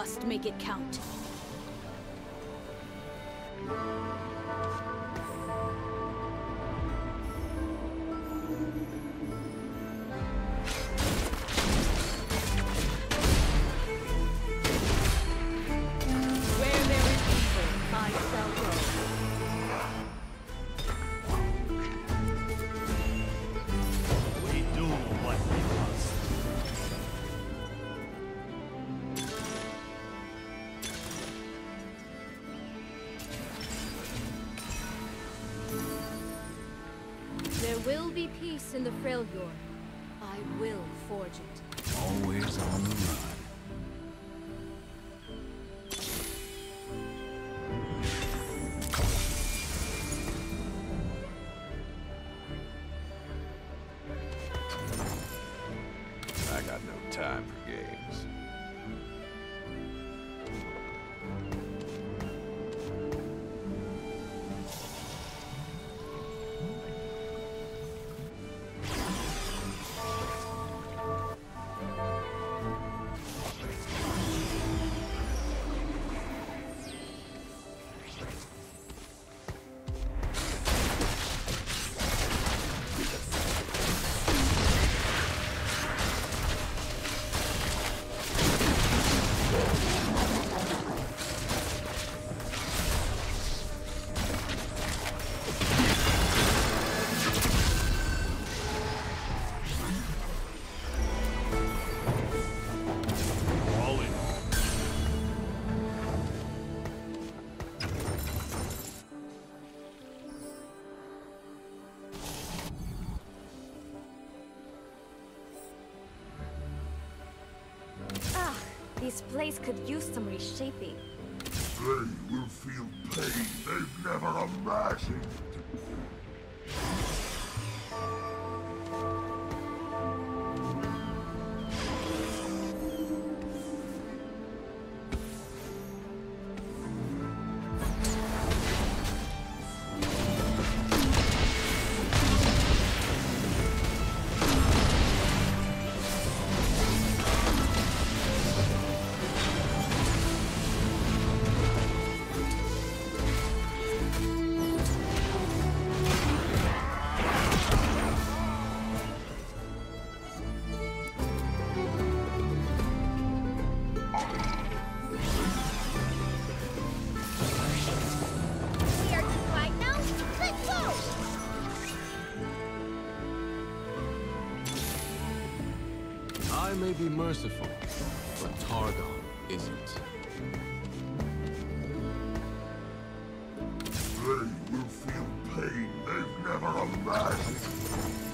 must make it count. in the Freljord. This place could use some reshaping. They will feel pain they've never imagined. But Targon isn't. They will feel pain they've never imagined.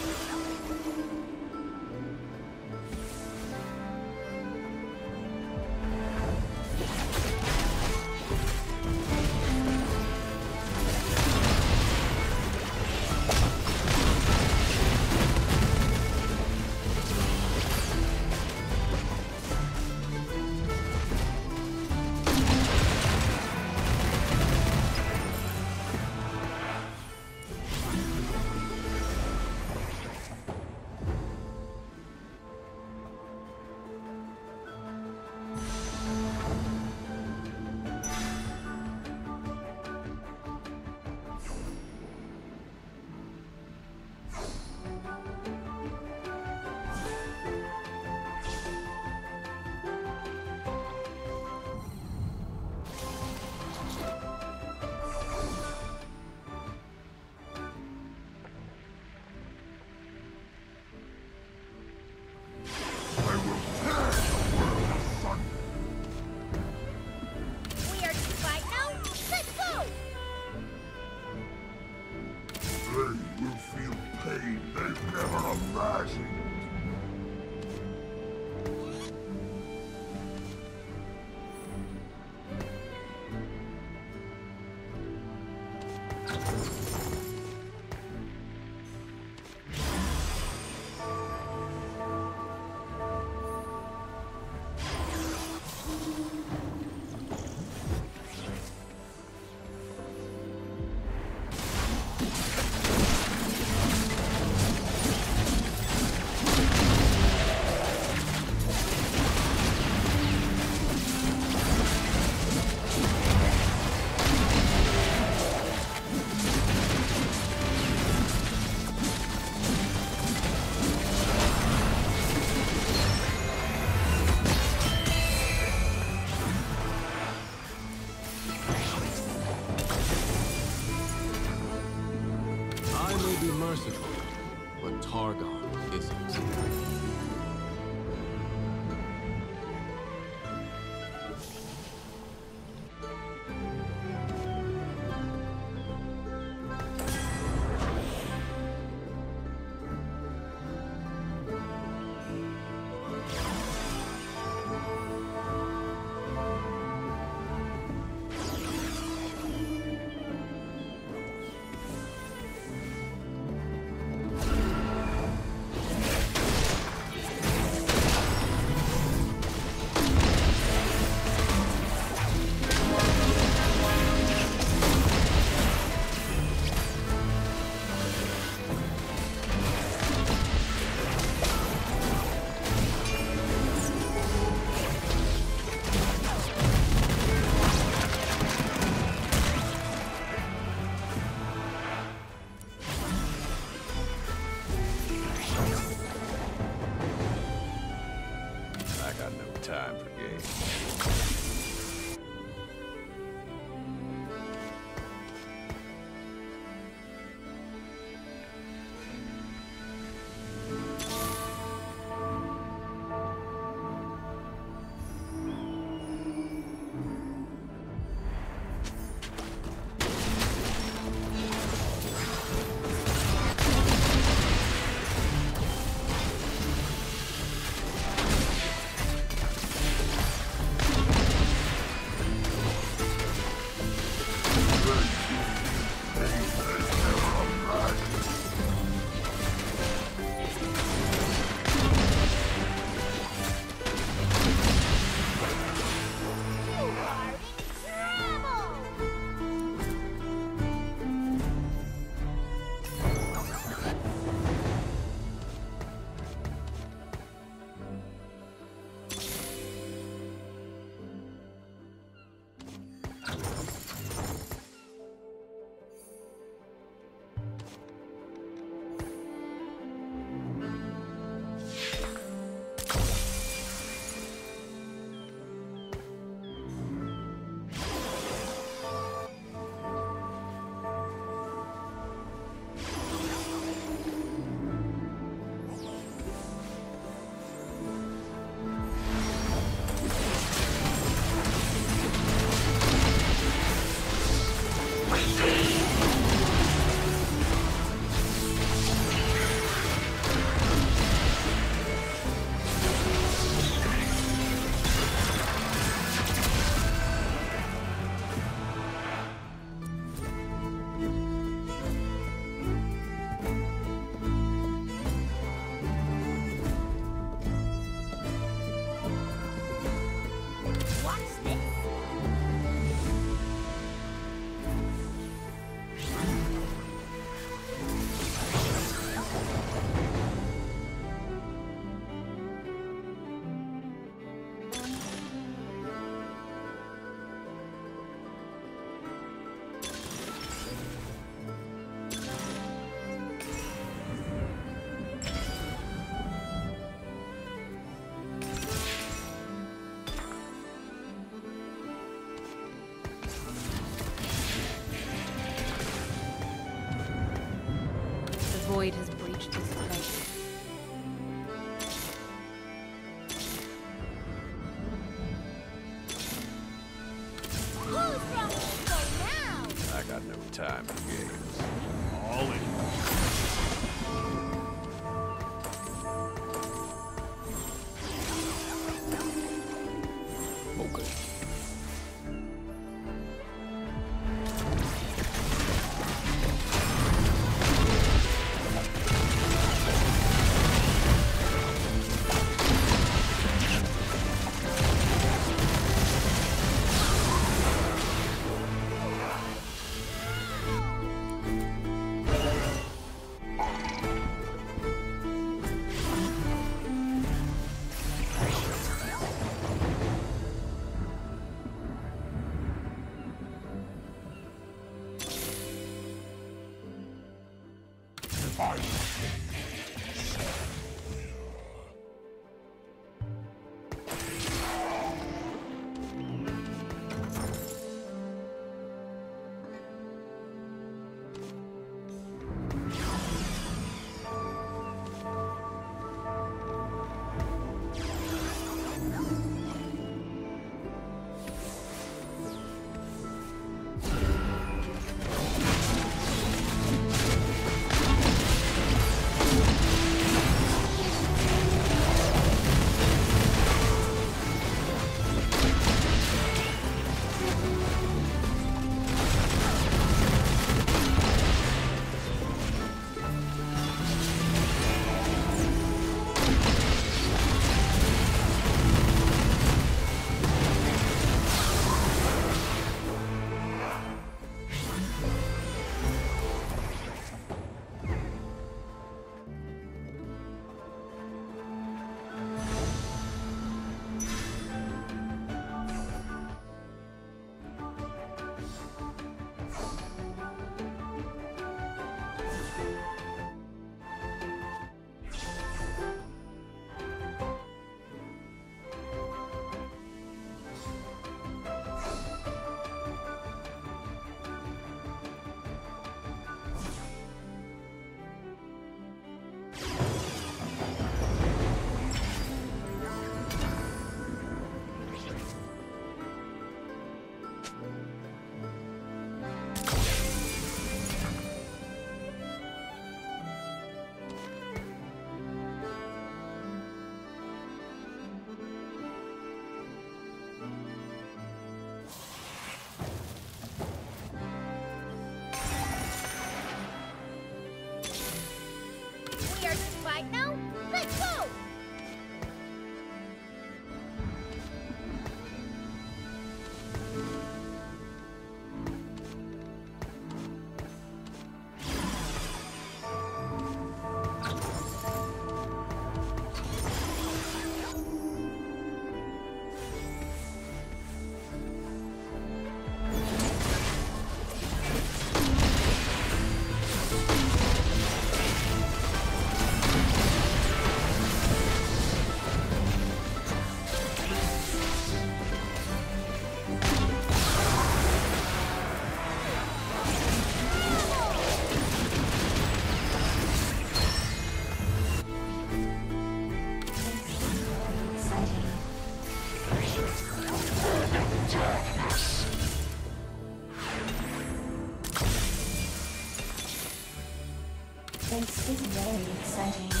This is very exciting.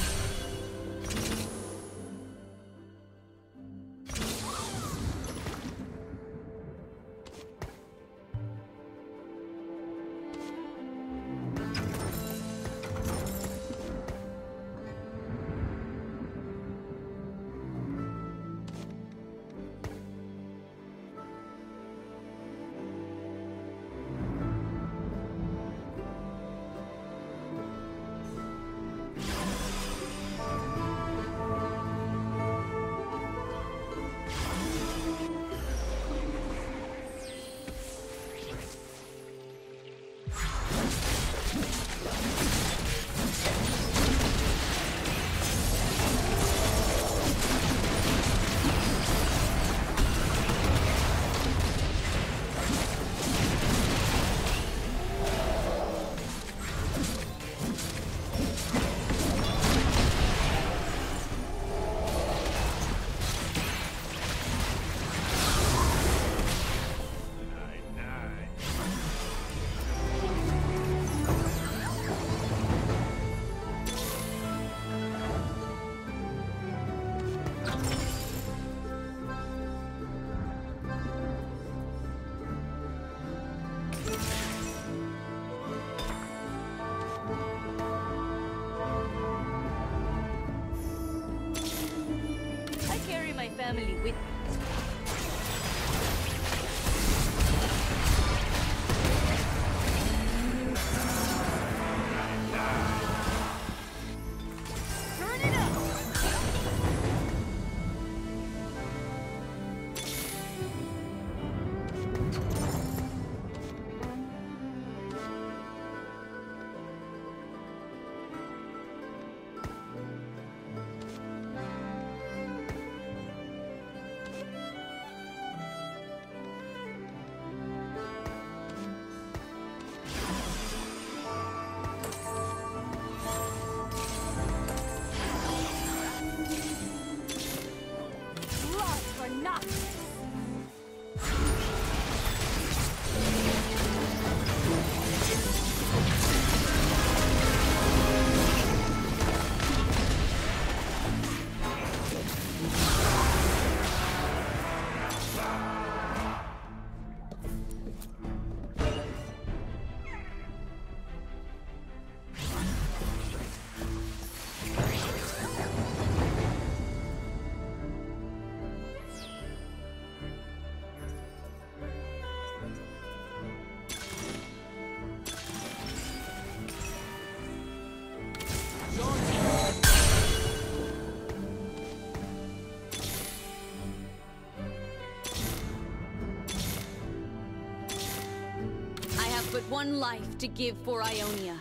One life to give for Ionia.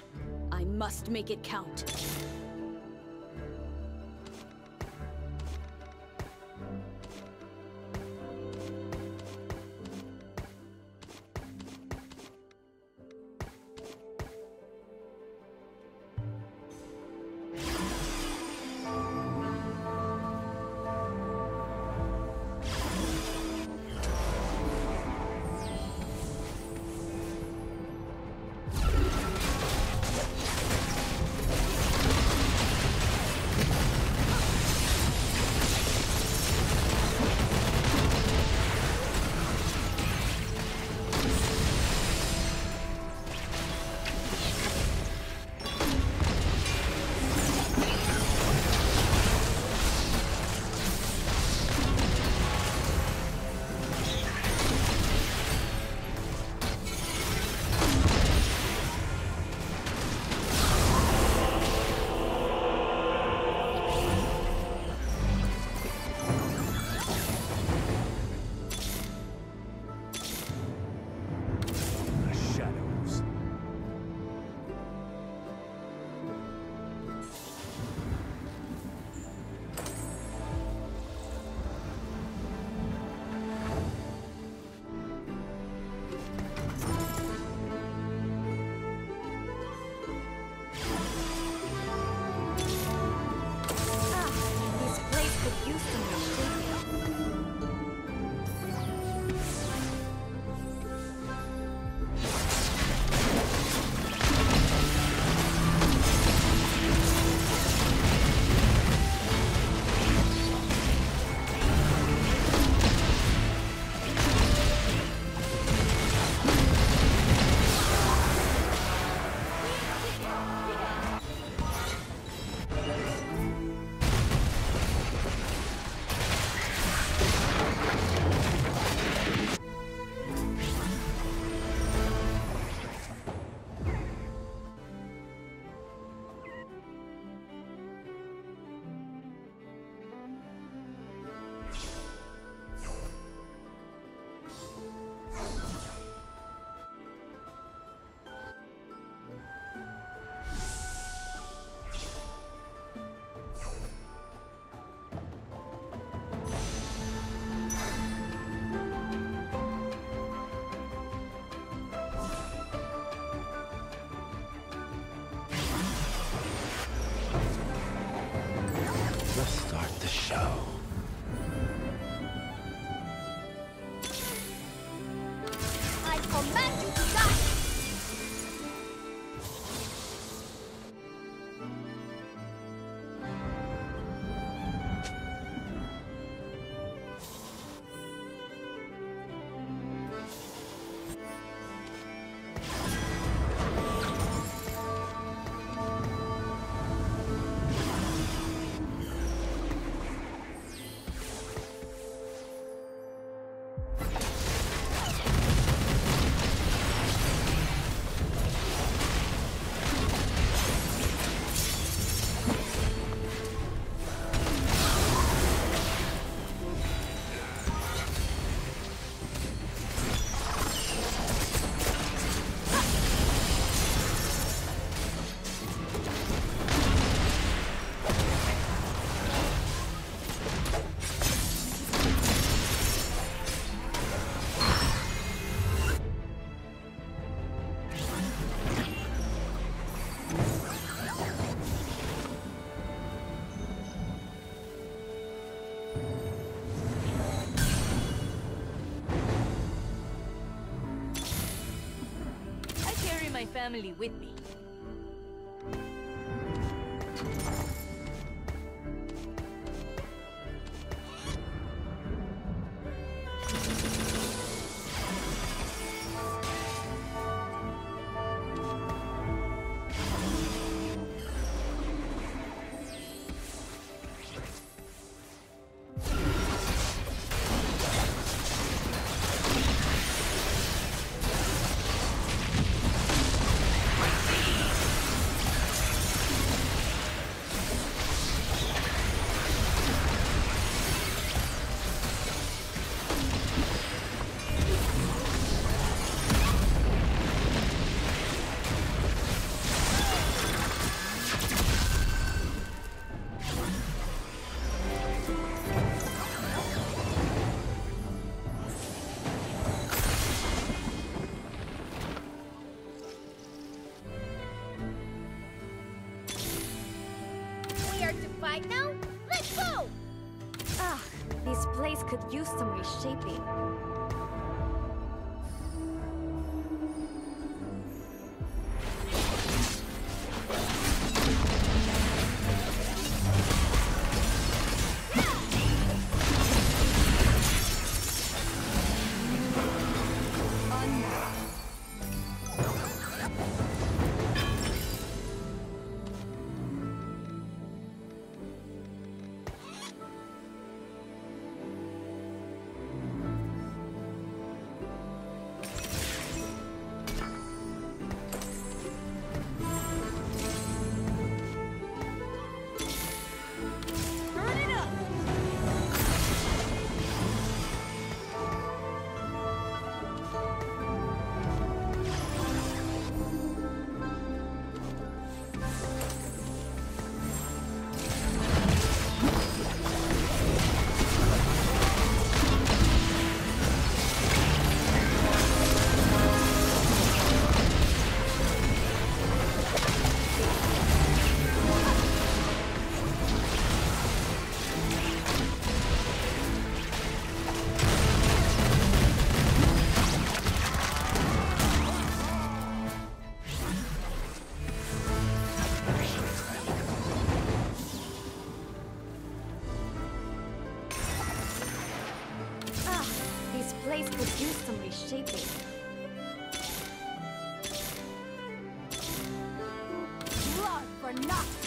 I must make it count. Family with me. Reshaping. Reshaping. Blood for nothing!